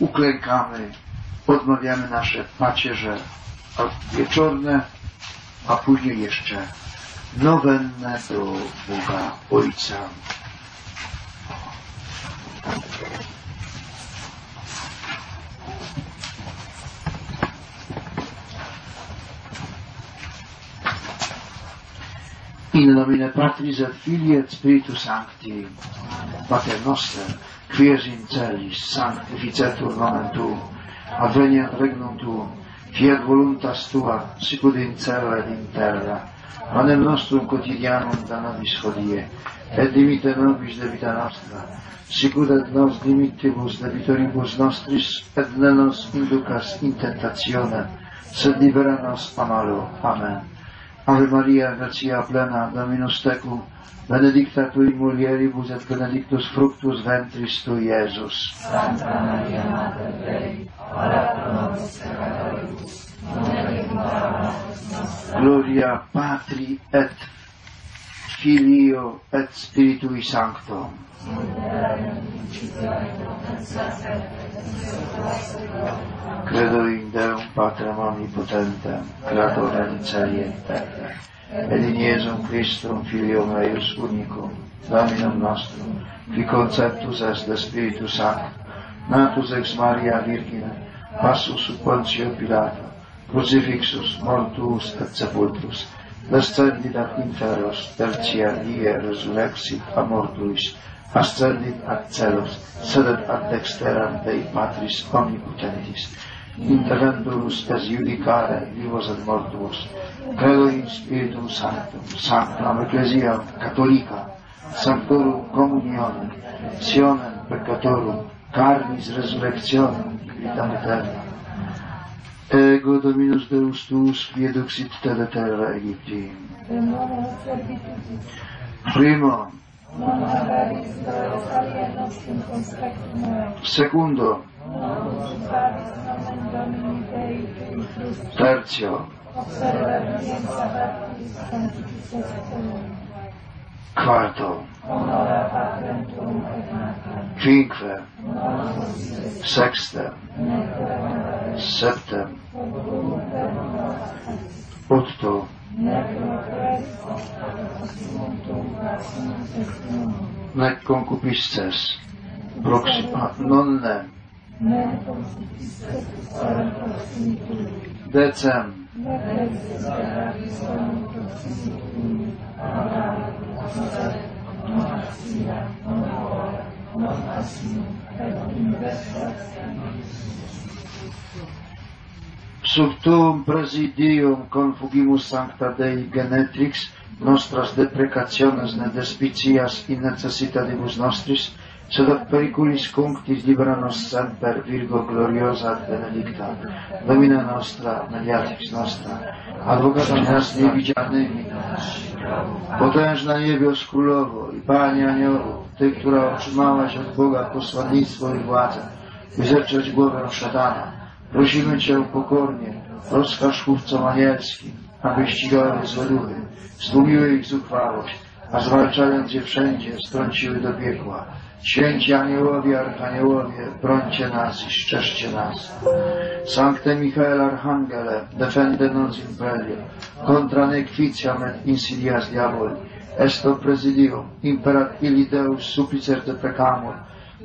uklękamy, odmawiamy nasze pacierze wieczorne, a później jeszcze nowenne do Boga Ojca. In nomine Patris et Filii et Spiritus Sancti, Pater Noster, quies in celis sanctificetur nomen tuum, adveniat regnum tuum, fiat voluntas tua, sicud in cielo in terra, panem nostrum quotidianum da nobis hodie, et dimite nobis debita nostra, sicud et nos dimittibus debitoribus nostris, et ne nos inducas in tentationem, sed libera nos a malo. Amen. Ave Maria, gratia plena, Dominus tecum, benedicta tui mulieribus et benedictus fructus ventris tui, Iesus. Santa Maria, Mater Dei, ora pro nobis peccatoribus, nunc et Gloria Patri et Filio et Spiritui Sancto. Santa Maria, Mater Dei, ora pro nobis peccatoribus, Patrem Omnipotentem, Creatorem Celi et Terra, et in Christum Filium eius unicum, Dominum nostrum, qui conceptus est de Spiritus Sancto, natus ex Maria Virgine, passus sub Pontio Pilato, crucifixus, mortuus et sepultus, descendit ad inferos, tertia die resurrexit a mortuis, ascendit ad celos, sedet ad dexteram Dei Patris omnipotentis, intervendurus es judicare vivos et mortuos, credo in Spiritum Sanctum, Sanctam Ecclesiam Catholica, Sanctorum Communionem, Sionem Peccatorum, Carnis Resurrectionem, Vitam Aeterna. Ego Dominus Deus tuus, qui eduxit te de terra Egypti. Primo, non tuum, quarto, quinque, sexte, gratium testimonium, nec concupisces, proxima, nonne, de um, Sub tuum presidium confugimus sancta Dei genetrix nostras deprecationes ne despicias in necessitatibus nostris sed periculis cunctis libera nos semper Virgo gloriosa benedicta, Domina nostra, mediatrix nostra, advocata nas niewidzialnymi, potężna niebios królowo i Pani aniołów, Ty, która otrzymałaś od Boga posłannictwo i władzę, by zetrzeć głowę szatana, prosimy Cię pokornie, rozkaż chłopcom anielskim, aby ścigały złe stłumiły ich zuchwałość, a zwalczając je wszędzie, strąciły do piekła. Święci aniołowie, archaniołowie, brońcie nas i szczerzcie nas. Sancte Michael Archangele, defende nos in contra nequitiam et insidias diaboli, esto presidium, imperat illi Deus supplicer de peccamur,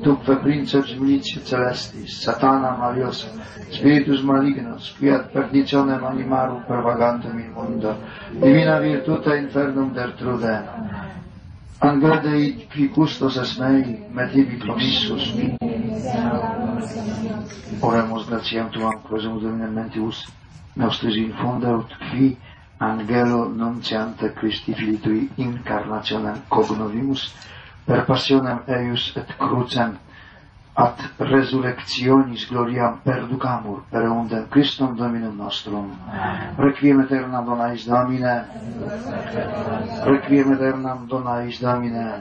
tuque princeps militia celestis, satana maliosa, spiritus malignos, ad perditionem animarum pervagantum in mundo, divina virtute infernum dertrude. Angordei qui custos es mei, metibi promissus mi. Oremus gratiam tuam, quosum dominem mentius, nostris infonda ut qui angelo nunciante Christi filitui incarnationem cognovimus, per passionem eius et crucem ad resurrectionis gloriam perducamur per eundem Christum Dominum nostrum. Requiem aeternam dona eis Domine. Requiem aeternam dona eis Domine.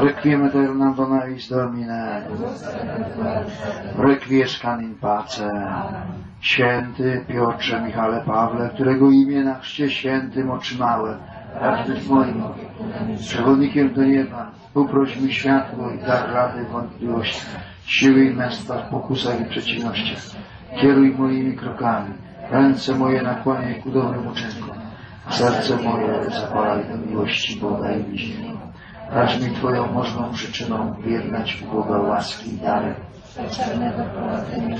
Requiem aeternam dona eis Domine. Requiescan in pace. Święty Piotrze Michale Pawle, którego imię na chrzcie świętym otrzymałem, racz być moim przewodnikiem do nieba, uproś mi światło i dar rady wątpliwości. siły i męstwa w pokusach i przeciwnościach. Kieruj moimi krokami, ręce moje nakłaniaj ku dobrym uczynkom, serce moje zapalaj do miłości Boga i bliźniego. Racz mi Twoją możną przyczyną wyjednać u Boga łaski i darem,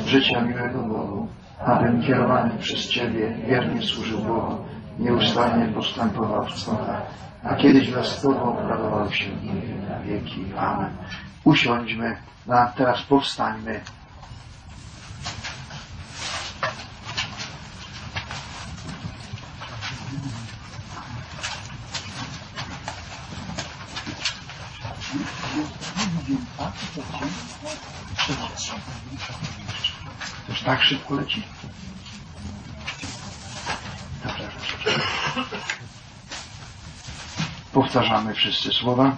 życia miłego Bogu, abym kierowany przez Ciebie wiernie służył Bogu, nieustannie postępował w cnotach, a kiedyś z Tobą radował się nimi na wieki. Amen. Usiądźmy, a teraz powstańmy. Toż tak szybko leci? Powtarzamy wszyscy słowa.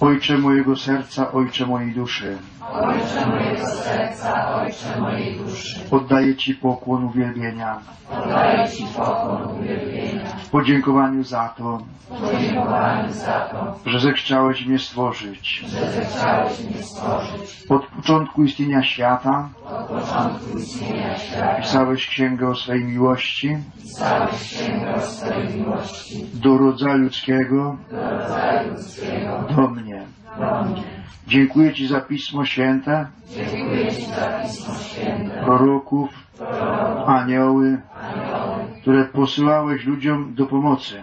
Ojcze mojego serca, Ojcze mojej duszy, Ojcze mojego serca, Ojcze mojej duszy, oddaję Ci pokłon uwielbienia. Oddaję Ci pokłon uwielbienia, w podziękowaniu za to, podziękowaniu za to, że zechciałeś mnie stworzyć. że zechciałeś mnie stworzyć. Od początku istnienia świata Od początku istnienia świata. pisałeś księgę o swej miłości pisałeś księgę o swojej miłości. do rodzaju ludzkiego, do rodzaju ludzkiego. do mnie. Mnie. Dziękuję Ci za Pismo Święte, proroków, anioły, które posyłałeś ludziom do pomocy.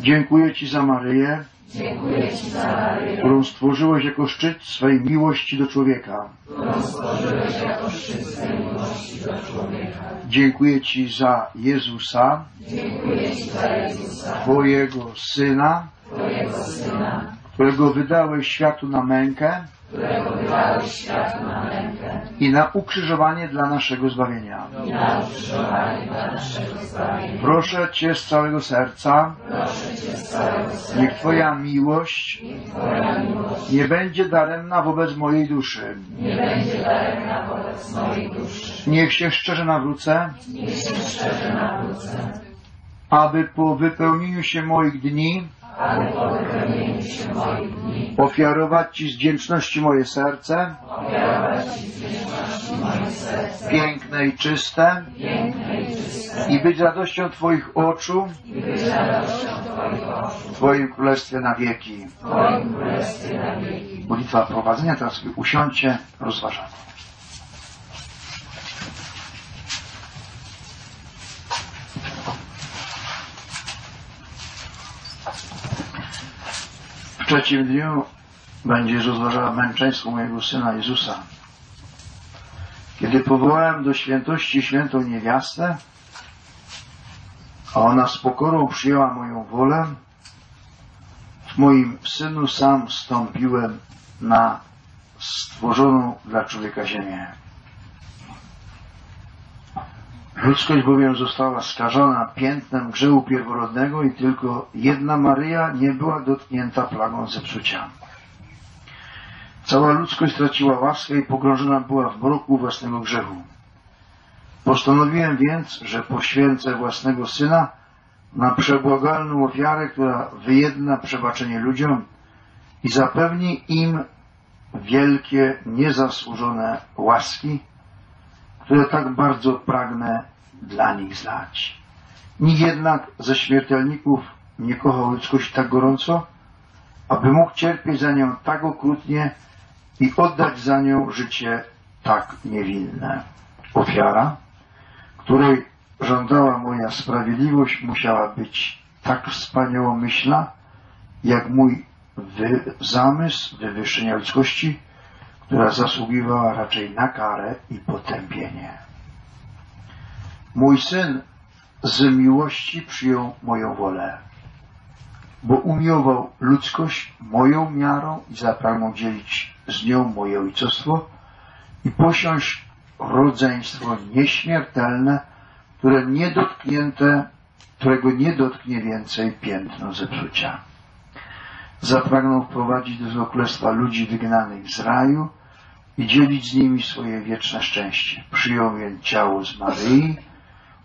Dziękuję Ci za Maryję, Dziękuję Ci za Maryję, którą stworzyłeś jako szczyt swej miłości do człowieka. którą stworzyłeś jako szczyt swej miłości do człowieka. Dziękuję Ci za Jezusa, Dziękuję Ci za Jezusa, Twojego Syna, Twojego Syna, którego wydałeś światu na mękę którego wydałeś światu na mękę i na ukrzyżowanie dla naszego zbawienia. i na ukrzyżowanie dla naszego zbawienia. Proszę Cię z całego serca, Proszę Cię z całego serca, niech Twoja miłość Twoja miłość nie będzie daremna wobec mojej duszy. nie będzie daremna wobec mojej duszy. Niech się szczerze nawrócę, Niech się szczerze nawrócę, aby po wypełnieniu się moich dni ofiarować Ci z wdzięczności moje serce, piękne i czyste, i być radością Twoich oczu radością Twoich oczu, w Twoim Królestwie na wieki. w Twoim Królestwie na wieki. Modlitwa prowadzenia, teraz usiądźcie, rozważamy. W trzecim dniu będziesz rozważała męczeństwo mojego Syna Jezusa. Kiedy powołałem do świętości świętą niewiastę, a ona z pokorą przyjęła moją wolę, w moim Synu sam stąpiłem na stworzoną dla człowieka ziemię. Ludzkość bowiem została skażona piętnem grzechu pierworodnego i tylko jedna Maryja nie była dotknięta plagą zepsucia. Cała ludzkość straciła łaskę i pogrążona była w mroku własnego grzechu. Postanowiłem więc, że poświęcę własnego Syna na przebłagalną ofiarę, która wyjedna przebaczenie ludziom i zapewni im wielkie, niezasłużone łaski, które tak bardzo pragnę dla nich zlać. Nikt jednak ze śmiertelników nie kochał ludzkość tak gorąco, aby mógł cierpieć za nią tak okrutnie i oddać za nią życie tak niewinne. Ofiara, której żądała moja sprawiedliwość, musiała być tak wspaniałomyślna, jak mój wy, zamysł wywyższenia ludzkości, która zasługiwała raczej na karę i potępienie. Mój syn z miłości przyjął moją wolę, bo umiłował ludzkość moją miarą i zapragnął dzielić z nią moje ojcostwo i posiąść rodzeństwo nieśmiertelne, które niedotknięte, którego nie dotknie więcej piętno zepsucia. Zapragnął wprowadzić do tego królestwa ludzi wygnanych z raju i dzielić z nimi swoje wieczne szczęście. Przyjął więc ciało z Maryi,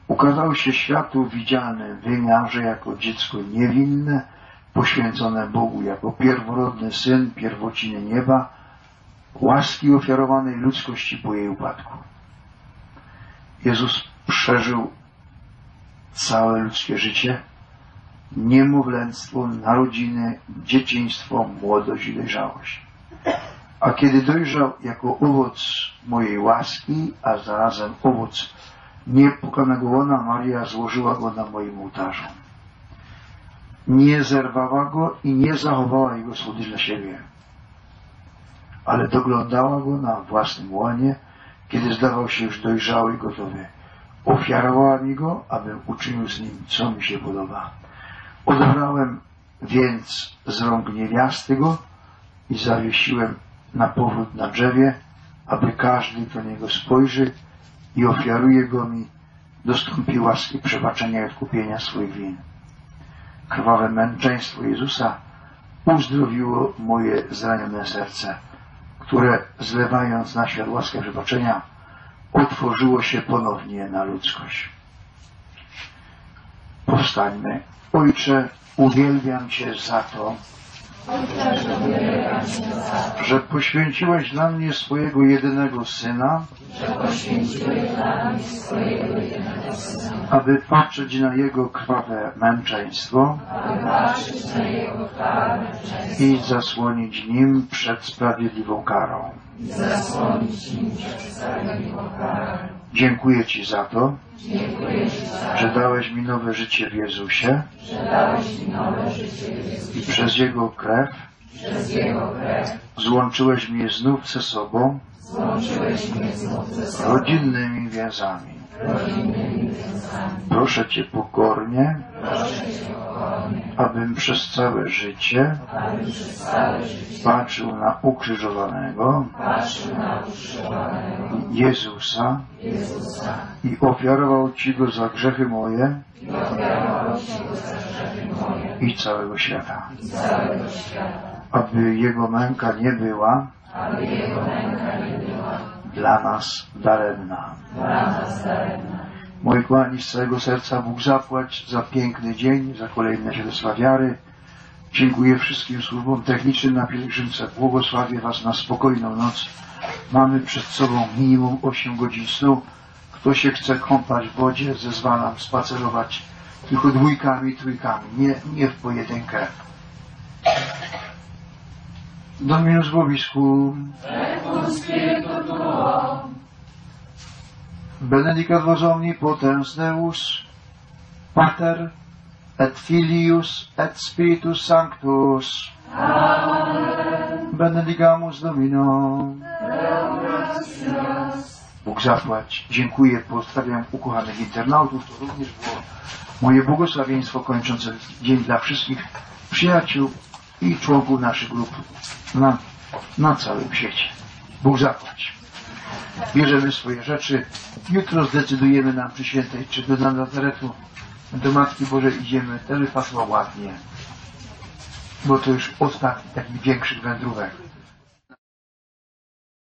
ukazał się światu w widzialnym wymiarze jako dziecko niewinne, poświęcone Bogu jako pierworodny Syn, pierwociny nieba, łaski ofiarowanej ludzkości po jej upadku. Jezus przeżył całe ludzkie życie, niemowlęctwo, narodziny, dzieciństwo, młodość i dojrzałość. A kiedy dojrzał jako owoc mojej łaski, a zarazem owoc niepukanego łona, Maria złożyła go na moim ołtarzu. Nie zerwała go i nie zachowała jego słodycz dla siebie, ale doglądała go na własnym łonie, kiedy zdawał się już dojrzały i gotowy. Ofiarowała mi go, abym uczynił z nim, co mi się podoba. Odebrałem więc z rąk niewiasty go i zawiesiłem na powód na drzewie, aby każdy, kto niego spojrzy i ofiaruje go mi, dostąpi łaski przebaczenia i odkupienia swoich win. Krwawe męczeństwo Jezusa uzdrowiło moje zranione serce, które zlewając na świat łaskę przebaczenia, otworzyło się ponownie na ludzkość. Powstańmy. Ojcze, uwielbiam Cię za to, że poświęciłeś dla mnie swojego jedynego Syna, aby patrzeć na Jego krwawe męczeństwo i zasłonić Nim przed sprawiedliwą karą. Dziękuję Ci za to, że dałeś mi nowe życie w Jezusie i przez Jego krew złączyłeś mnie znów ze sobą rodzinnymi więzami. Proszę Cię pokornie, abym przez całe życie patrzył na ukrzyżowanego Jezusa i ofiarował Ci Go za grzechy moje i całego świata. Aby Jego męka nie była dla nas daremna. Moi kochani, z całego serca Bóg zapłać za piękny dzień, za kolejne świadectwa wiary. Dziękuję wszystkim służbom technicznym na pielgrzymce. Błogosławię Was na spokojną noc. Mamy przed sobą minimum 8 godzin snu. Kto się chce kąpać w wodzie, zezwalam spacerować tylko dwójkami, trójkami, nie, nie w pojedynkę. Dominus vobiscum. Vos omnipotens Deus, Pater, et Filius, et Spiritus Sanctus. Amen. Benedicamus Domino. Bóg zapłać. Dziękuję, pozdrawiam ukochanych internautów. To również było moje błogosławieństwo kończące dzień dla wszystkich przyjaciół i członków naszych grup na, na całym świecie. Bóg zapłać. Bierzemy swoje rzeczy. Jutro zdecydujemy nam przy świętej, czy do Nazaretu, do Matki Bożej idziemy. Też pasło ładnie. Bo to już ostatni takich większych wędrówek.